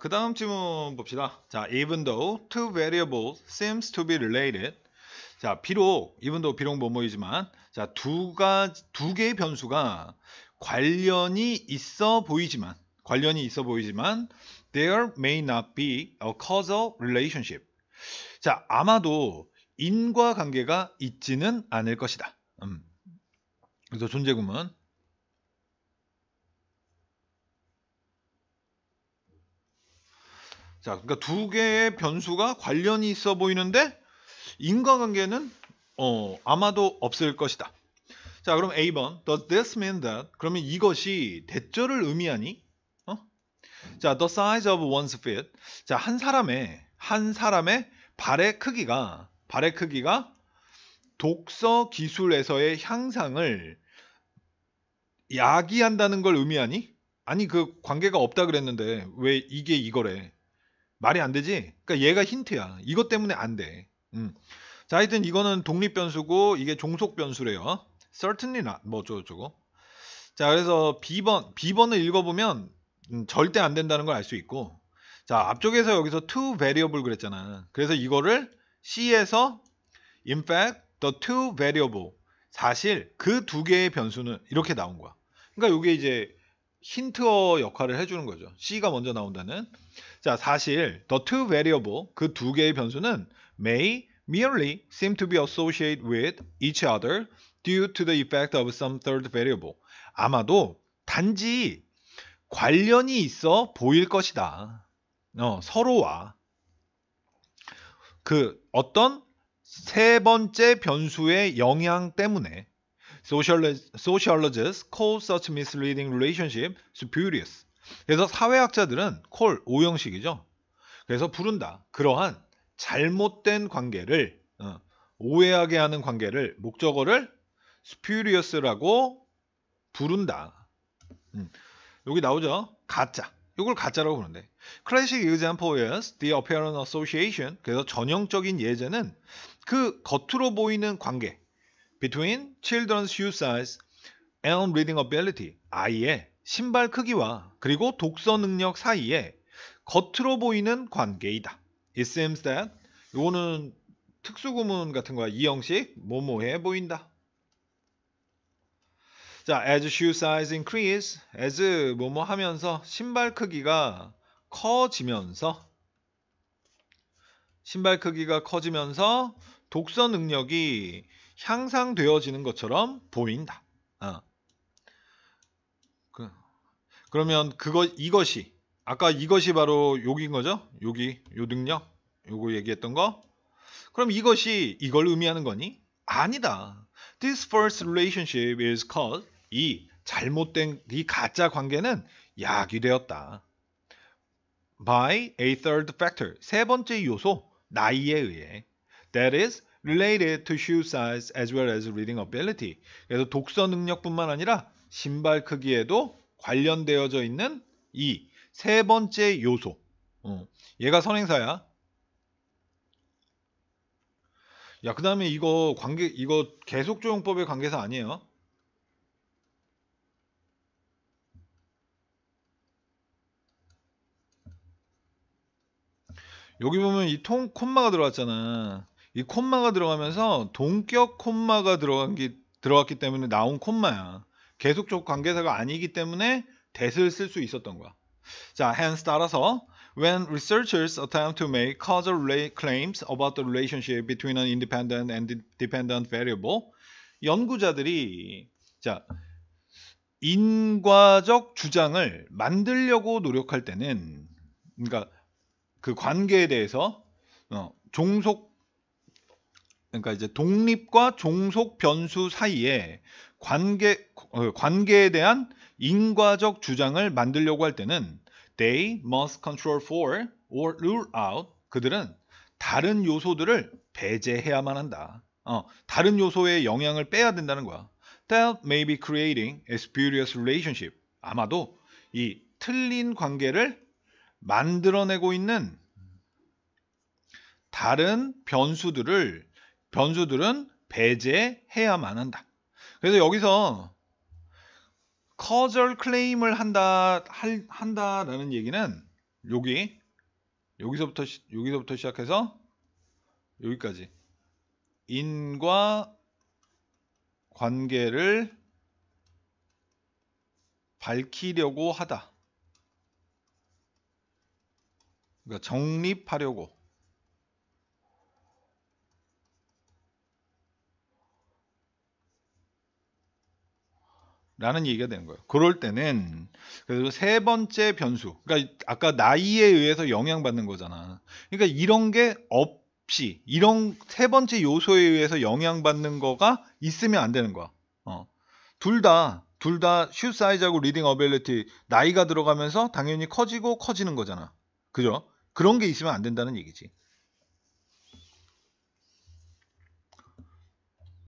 그 다음 질문 봅시다. 자, even though two variables seems to be related. 자, 비록 even though 비록 뭐뭐이지만 자, 두 가지 두 개의 변수가 관련이 있어 보이지만 관련이 있어 보이지만 there may not be a causal relationship. 자, 아마도 인과관계가 있지는 않을 것이다. 음. 그래서 존재구문 자, 그러니까 두 개의 변수가 관련이 있어 보이는데 인과관계는 어, 아마도 없을 것이다. 자, 그럼 A번 Does this mean that? 그러면 이것이 대절을 의미하니? 어? 자, the size of one's feet. 자, 한 사람의 한 사람의 발의 크기가 발의 크기가 독서 기술에서의 향상을 야기한다는 걸 의미하니? 아니 그 관계가 없다 그랬는데 왜 이게 이거래? 말이 안 되지? 그러니까 얘가 힌트야. 이것 때문에 안 돼. 음. 자, 하여튼 이거는 독립 변수고 이게 종속 변수래요. certainly not. 뭐 저거 자, 그래서 B번 B번을 읽어 보면 음, 절대 안 된다는 걸 알 수 있고. 자, 앞쪽에서 여기서 two variable 그랬잖아. 그래서 이거를 C에서 in fact the two variable 사실 그 두 개의 변수는 이렇게 나온 거야. 그러니까 이게 이제 힌트어 역할을 해주는 거죠. C가 먼저 나온다는. 자, 사실 the two variable 그 두 개의 변수는 may merely seem to be associated with each other due to the effect of some third variable. 아마도 단지 관련이 있어 보일 것이다. 어, 서로와 그 어떤 세 번째 변수의 영향 때문에 sociologists call such misleading relationship spurious. 그래서 사회학자들은 call 오형식이죠. 그래서 부른다. 그러한 잘못된 관계를 어, 오해하게 하는 관계를 목적어를 spurious라고 부른다. 음, 여기 나오죠. 가짜. 이걸 가짜라고 부르는데. Classic example is the apparent association. 그래서 전형적인 예제는 그 겉으로 보이는 관계 between children's shoe size and reading ability. 아이의 신발 크기와 그리고 독서 능력 사이에 겉으로 보이는 관계이다. It seems that 이거는 특수구문 같은 거야. 이 형식 뭐뭐해 보인다. 자, as shoe size increase, as 뭐뭐 하면서 신발 크기가 커지면서 신발 크기가 커지면서 독서 능력이 향상되어지는 것처럼 보인다. 어. 그, 그러면 그거 이것이 아까 이것이 바로 여기인 거죠? 여기 요 능력 요거 얘기했던 거. 그럼 이것이 이걸 의미하는 거니? 아니다. This first relationship is called 이 잘못된 이 가짜 관계는 야기되었다. By a third factor 세 번째 요소 나이에 의해 that is related to shoe size as well as reading ability. 그래서 독서 능력뿐만 아니라 신발 크기에도 관련되어져 있는 이 세 번째 요소. 어, 얘가 선행사야. 야, 그 다음에 이거 관계, 이거 계속 조용법의 관계사 아니에요? 여기 보면 이 통, 콤마가 들어왔잖아. 이 콤마가 들어가면서 동격 콤마가 들어간 게, 들어갔기 때문에 나온 콤마야. 계속적 관계사가 아니기 때문에 that을 쓸 수 있었던 거야. 자, hence 따라서 when researchers attempt to make causal claims about the relationship between an independent and dependent variable, 연구자들이 자 인과적 주장을 만들려고 노력할 때는 그러니까 그 관계에 대해서 어, 종속 그러니까 이제 독립과 종속 변수 사이에 관계 어, 관계에 대한 인과적 주장을 만들려고 할 때는 they must control for or rule out 그들은 다른 요소들을 배제해야만 한다. 어, 다른 요소의 영향을 빼야 된다는 거야. That may be creating a spurious relationship. 아마도 이 틀린 관계를 만들어내고 있는 다른 변수들을 변수들은 배제해야만 한다. 그래서 여기서 causal claim을 한다 할, 한다라는 얘기는 여기 여기서부터 시- 여기서부터 시작해서 여기까지 인과 관계를 밝히려고 하다. 그러니까 정립하려고. 라는 얘기가 되는 거예요. 그럴 때는 그래서 세 번째 변수, 그러니까 아까 나이에 의해서 영향받는 거잖아. 그러니까 이런 게 없이 이런 세 번째 요소에 의해서 영향받는 거가 있으면 안 되는 거야. 어. 둘 다, 둘 다 shoe size하고 reading ability 나이가 들어가면서 당연히 커지고 커지는 거잖아. 그죠? 그런 게 있으면 안 된다는 얘기지.